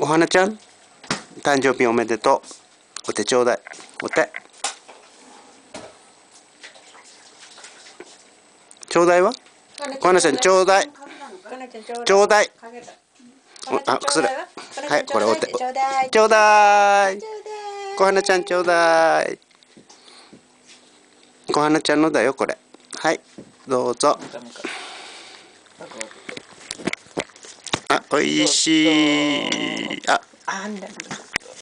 お花ちゃん誕生日おめでとう。お手ちょうだい。お手。ちょうだいは？お花ちゃんちょうだい。ちょうだい。おあくするはいこれお手。ちょうだい。小花ちゃんちょうだい。小花ちゃんのだよこれ。はいどうぞあおいしい。ああんだ。